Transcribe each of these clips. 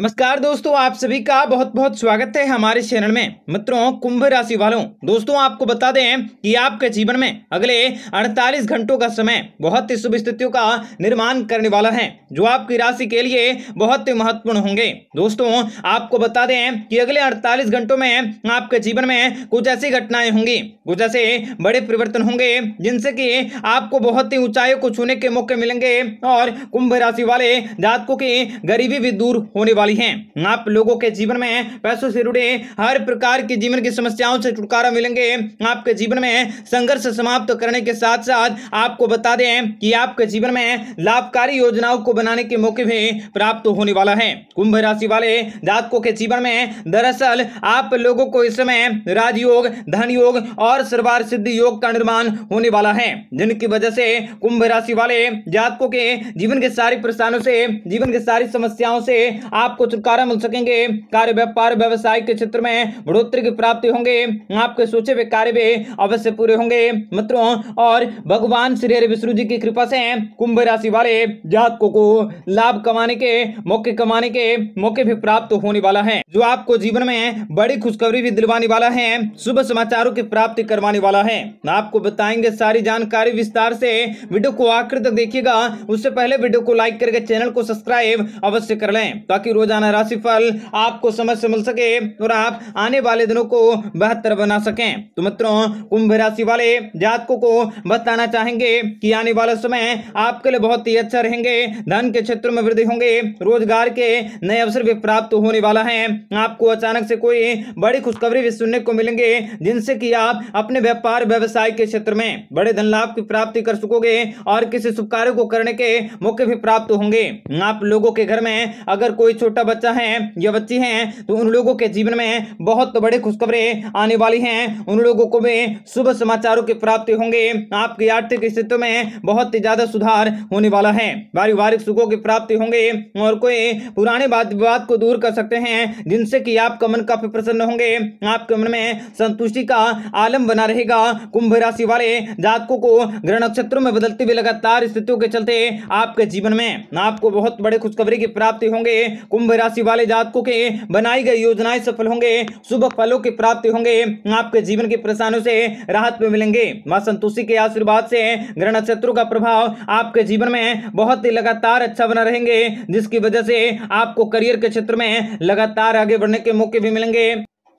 नमस्कार दोस्तों, आप सभी का बहुत बहुत स्वागत है हमारे चैनल में। मित्रों, कुंभ राशि वालों, दोस्तों, आपको बता दें कि आपके जीवन में अगले 48 घंटों का समय बहुत ही शुभ स्थितियों का निर्माण करने वाला है, जो आपकी राशि के लिए बहुत ही महत्वपूर्ण होंगे। दोस्तों, आपको बता दें कि अगले अड़तालीस घंटों में आपके जीवन में कुछ ऐसी घटनाएँ होंगी, कुछ ऐसे बड़े परिवर्तन होंगे, जिनसे कि आपको बहुत ही ऊंचाइयों को छूने के मौके मिलेंगे और कुंभ राशि वाले जातकों की गरीबी भी दूर होने वाली है। आप लोगों के जीवन में पैसों से जुड़े हर प्रकार की जीवन की समस्याओं से छुटकारा मिलेंगे। आपके जीवन में संघर्ष समाप्त करने के साथ साथ आपको बता दें कि आपके जीवन में लाभकारी योजनाओं को बनाने के मौके भी प्राप्त होने वाला है। कुंभ राशि वाले जातकों के जीवन में दरअसल आप लोगों को इस समय राजयोग धन योग और सर्वार सिद्धि योग का निर्माण होने वाला है। जिनकी वजह से कुंभ राशि वाले जातकों के जीवन के सारी परेशानियों से, जीवन के सारी समस्याओं से आपको छुटकारा मिल सकेंगे। कार्य व्यापार व्यवसाय के क्षेत्र में बढ़ोतरी की प्राप्ति होंगे। आपके सोचे हुए कार्य भी अवश्य पूरे होंगे। मित्रों, और भगवान श्री हरि विष्णु जी की कृपा से कुंभ राशि वाले जातकों को लाभ कमाने के, मौके कमाने के मौके भी प्राप्त होने वाला है। जो आपको जीवन में बड़ी खुशखबरी भी दिलवाने वाला है, शुभ समाचारों की प्राप्ति करवाने वाला है। आपको बताएँगे सारी जानकारी विस्तार से। वीडियो को आखिर तक देखिएगा। उससे पहले वीडियो को लाइक करके चैनल को सब्सक्राइब अवश्य कर लें, ताकि रोज़ाना राशिफल आपको समझ से मिल सके और आप आने वाले दिनों को बेहतर बना सकें। तो मित्रों, कुंभ राशि वाले जातकों को बताना चाहेंगे कि आने वाला समय आपके लिए बहुत ही अच्छा रहेंगे, धन के क्षेत्र में वृद्धि होंगे, रोज़गार के नए अवसर भी प्राप्त होने वाला है। आपको अचानक से कोई बड़ी खुशखबरी भी सुनने को मिलेंगे, जिनसे कि आप अपने व्यापार, व्यवसाय के क्षेत्र में बड़े धन लाभ की प्राप्ति कर सकोगे और किसी शुभ कार्य को करने के मौके भी प्राप्त होंगे। आप लोगों के घर में अगर कोई छोटा बच्चा है या बच्ची है तो उन लोगों के जीवन में बहुत बड़े खुशखबरें आने वाली हैं। उन लोगों को भी शुभ समाचारों की प्राप्ति होंगे। आपकी आर्थिक स्थिति में बहुत ही ज़्यादा सुधार होने वाला है। पारिवारिक सुखों की प्राप्ति होंगे और कोई पुराने बात विवाद को दूर कर सकते हैं, जिनसे कि आपका मन काफ़ी प्रसन्न होंगे। आपके मन में संतुष्टि का आलम बना रहेगा। कुंभ राशि वाले जातकों को ग्रह नक्षत्रों में बदलती हुई लगातार स्थितियों के चलते आपके जीवन में आपको बहुत बड़े खुशखबरी की प्राप्ति होंगे। कुंभ राशि वाले जातकों के बनाई गई योजनाएँ सफल होंगे, शुभ फलों की प्राप्ति होंगे, आपके जीवन की परेशानियों से राहत में मिलेंगे। माँ संतोषी के आशीर्वाद से ग्रह नक्षत्रों का प्रभाव आपके जीवन में बहुत ही लगातार अच्छा बना रहेंगे, जिसकी वजह से आपको करियर के क्षेत्र में लगातार आगे बढ़ने के मौके भी मिलेंगे।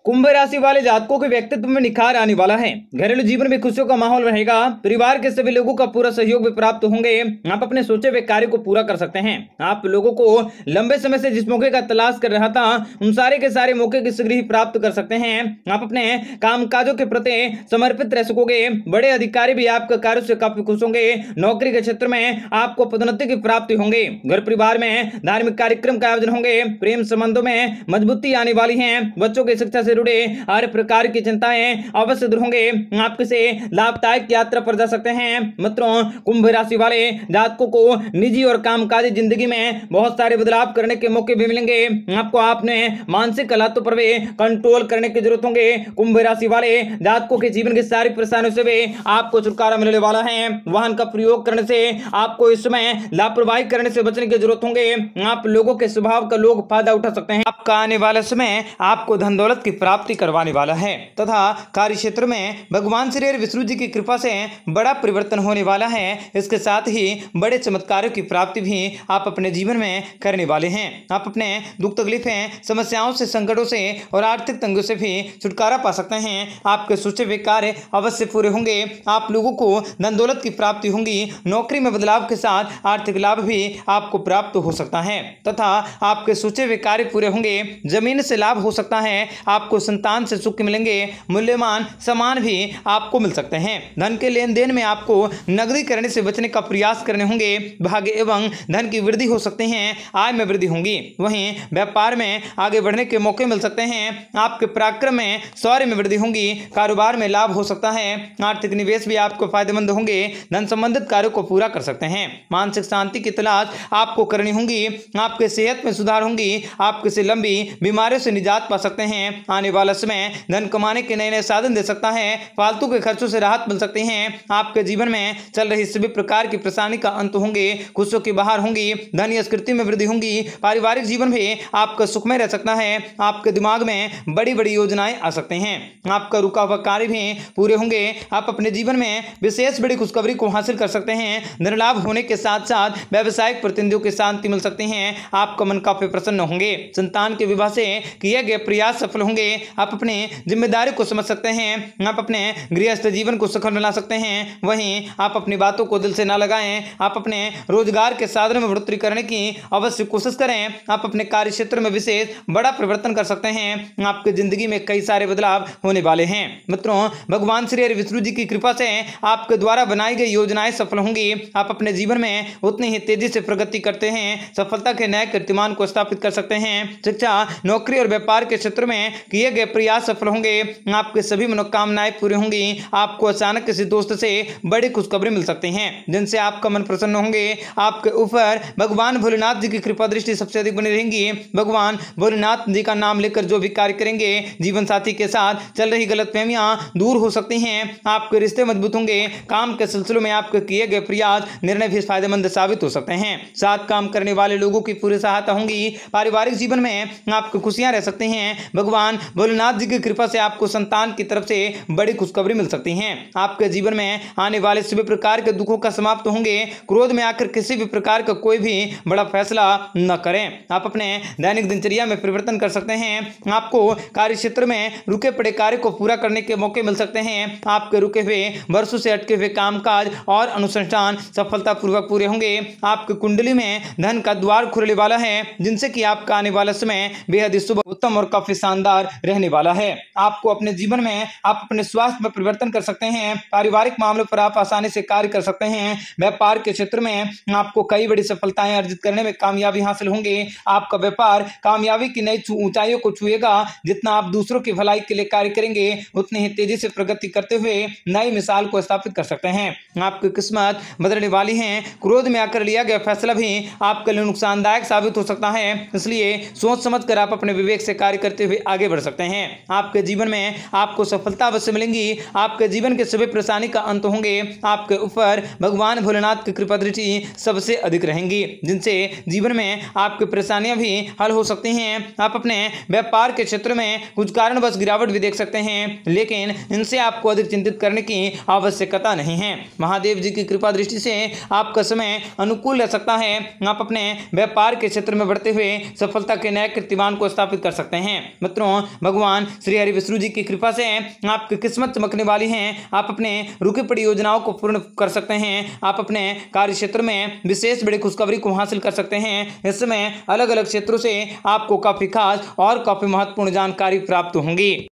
कुंभ राशि वाले जातकों के व्यक्तित्व में निखार आने वाला है। घरेलू जीवन में खुशियों का माहौल रहेगा। परिवार के सभी लोगों का पूरा सहयोग भी प्राप्त होंगे। आप अपने सोचे हुए कार्य को पूरा कर सकते हैं। आप लोगों को लंबे समय से जिस मौके का तलाश कर रहा था, उन सारे के सारे मौके की शीघ्र ही प्राप्त कर सकते हैं। आप अपने काम के प्रति समर्पित रह सकोगे। बड़े अधिकारी भी आपके कार्य से काफ़ी खुश होंगे। नौकरी के क्षेत्र में आपको पदोन्नति की प्राप्ति होंगे। घर परिवार में धार्मिक कार्यक्रम का आयोजन होंगे। प्रेम संबंधों में मजबूती आने वाली है। बच्चों की शिक्षा जुड़े हर प्रकार की चिंताएँ अवश्य दूर होंगे। आप किसी लाभदायक यात्रा पर जा सकते हैं। मित्रों, कुंभ राशि वाले जातकों को निजी और कामकाजी ज़िंदगी में बहुत सारे बदलाव करने के मौके भी मिलेंगे। आपको आपने मानसिक हालातों पर भी कंट्रोल करने की ज़रूरत होंगे। कुंभ राशि वाले जातकों के जीवन की सारी परेशानियों से भी आपको छुटकारा मिलने वाला है। वाहन का प्रयोग करने से आपको इस समय लापरवाही करने से बचने की ज़रूरत होंगे। आप लोगों के स्वभाव का लोग फ़ायदा उठा सकते हैं। आपका आने वाला समय आपको धन दौलत की प्राप्ति करवाने वाला है। तथा कार्य क्षेत्र में भगवान श्री विष्णु जी की कृपा से बड़ा परिवर्तन होने वाला है। इसके साथ ही बड़े चमत्कारों की प्राप्ति भी आप अपने जीवन में करने वाले हैं। आप अपने दुख तकलीफें, समस्याओं से, संकटों से और आर्थिक तंगों से भी छुटकारा पा सकते हैं। आपके सोचे हुए कार्य अवश्य पूरे होंगे। आप लोगों को धन दौलत की प्राप्ति होंगी। नौकरी में बदलाव के साथ आर्थिक लाभ भी आपको प्राप्त हो सकता है। तथा आपके सोचे हुए कार्य पूरे होंगे। ज़मीन से लाभ हो सकता है। आपको संतान से सुख मिलेंगे, मूल्यवान सामान भी आपको मिल सकते हैं। धन के लेन देन में आपको नकदी करने से बचने का प्रयास करने होंगे। भाग्य एवं धन की वृद्धि हो सकते हैं, आय में वृद्धि होंगी। वहीं व्यापार में आगे बढ़ने के मौके मिल सकते हैं। आपके पराक्रम में शौर्य में वृद्धि होंगी, कारोबार में लाभ हो सकता है। आर्थिक निवेश भी आपको फ़ायदेमंद होंगे। धन संबंधित कार्यों को पूरा कर सकते हैं। मानसिक शांति की तलाश आपको करनी होंगी। आपके सेहत में सुधार होंगी। आप किसी लंबी बीमारियों से निजात पा सकते हैं। आने वाला समय धन कमाने के नए नए साधन दे सकता है, फालतू के खर्चों से राहत मिल सकती है। आपके जीवन में चल रही सभी प्रकार की परेशानी का अंत होंगे, खुशियों की बाहर होंगी, धन स्कृति में वृद्धि होंगी, पारिवारिक जीवन भी आपका सुखमय रह सकता है, आपके दिमाग में बड़ी बड़ी योजनाएँ आ सकते हैं। आपका रुका हुआ कार्य भी पूरे होंगे, आप अपने जीवन में विशेष बड़ी खुशखबरी को हासिल कर सकते हैं धन लाभ होने के साथ साथ व्यावसायिक प्रतिनिधियों की शांति मिल सकती है, आपका मन काफ़ी प्रसन्न होंगे। संतान के विवाह से किए गए प्रयास सफल होंगे आप अपनी ज़िम्मेदारी को समझ सकते हैं, आप अपने गृहस्थ जीवन को सफल बना सकते हैं। वहीं आप अपनी बातों को दिल से ना लगाएँ, आप अपने रोज़गार के साधन में बढ़ोतरी करने की अवश्य कोशिश करें। आप अपने कार्य क्षेत्र में विशेष बड़ा परिवर्तन कर सकते हैं। आपकी ज़िंदगी में कई सारे बदलाव होने वाले हैं। मित्रों, भगवान श्री हरि विष्णु जी की कृपा से आपके द्वारा बनाई गई योजनाएँ सफल होंगी। आप अपने जीवन में उतनी ही तेज़ी से प्रगति करते हैं, सफलता के नए कीर्तिमान को स्थापित कर सकते हैं। शिक्षा, नौकरी और व्यापार के क्षेत्र में किए गए प्रयास सफल होंगे, आपके सभी मनोकामनाएँ पूरी होंगी, आपको अचानक किसी दोस्त से बड़ी खुशखबरी मिल सकती हैं। जिनसे आपका मन प्रसन्न होंगे, आपके ऊपर भगवान भोलेनाथ जी की कृपा दृष्टि सबसे अधिक बनी रहेंगी। भगवान भोलेनाथ जी का नाम लेकर जो भी कार्य करेंगे, जीवन साथी के साथ चल रही गलत दूर हो सकती हैं। आपके रिश्ते मज़बूत होंगे, काम के सिलसिलों में आपके किए गए प्रयास निर्णय भी फ़ायदेमंद साबित हो सकते हैं। साथ काम करने वाले लोगों की पूरी सहायता होंगी। पारिवारिक जीवन में आपको खुशियाँ रह सकती हैं। भगवान भोलेनाथ जी की कृपा से आपको संतान की तरफ़ से बड़ी खुशखबरी मिल सकती है। आपके जीवन में आने वाले सभी प्रकार के दुखों का समाप्त होंगे। क्रोध में आकर किसी भी प्रकार का कोई भी बड़ा फैसला न करें। आप अपने दैनिक दिनचर्या में परिवर्तन कर सकते हैं। आपको कार्य क्षेत्र में रुके पड़े कार्य को पूरा करने के मौके मिल सकते हैं। आपके रुके हुए वर्षों से अटके हुए कामकाज और अनुसंधान सफलतापूर्वक पूरे होंगे। आपकी कुंडली में धन का द्वार खुलने वाला है, जिनसे कि आपका आने वाला समय बेहद ही शुभ, उत्तम और काफ़ी शानदार रहने वाला है। आपको अपने जीवन में, आप अपने स्वास्थ्य में परिवर्तन कर सकते हैं, पारिवारिक मामलों पर आप आसानी से कार्य कर सकते हैं, व्यापार के क्षेत्र में आपको कई बड़ी सफलताएँ अर्जित करने में कामयाबी हासिल होंगे। आपका व्यापार कामयाबी की नई ऊंचाइयों को छुएगा। जितना आप दूसरों की भलाई के लिए कार्य करेंगे, उतनी ही तेज़ी से प्रगति करते हुए नई मिसाल को स्थापित कर सकते हैं। आपकी किस्मत बदलने वाली है। क्रोध में आकर लिया गया फैसला भी आपके लिए नुकसानदायक साबित हो सकता है। इसलिए सोच समझ कर आप अपने विवेक से कार्य करते हुए आगे बढ़ सकते हैं। आपके जीवन में आपको सफलता अवश्य मिलेंगी। आपके जीवन के सभी परेशानी का अंत होंगे। आपके ऊपर भगवान भोलेनाथ की कृपा दृष्टि सबसे अधिक रहेंगी, जिनसे जीवन में आपकी परेशानियाँ भी हल हो सकती हैं। आप अपने व्यापार के क्षेत्र में कुछ कारणवश गिरावट भी देख सकते हैं, लेकिन इनसे आपको अधिक चिंतित करने की आवश्यकता नहीं है। महादेव जी की कृपा दृष्टि से आपका समय अनुकूल रह सकता है। आप अपने व्यापार के क्षेत्र में बढ़ते हुए सफलता के नए कीर्तिमान को स्थापित कर सकते हैं। मित्रों भगवान श्री हरि विष्णु जी की कृपा से आपकी किस्मत चमकने वाली है। आप अपने रुकी पड़ी योजनाओं को पूर्ण कर सकते हैं। आप अपने कार्य क्षेत्र में विशेष बड़ी खुशखबरी को हासिल कर सकते हैं। इस समय अलग अलग क्षेत्रों से आपको काफ़ी खास और काफ़ी महत्वपूर्ण जानकारी प्राप्त होंगी।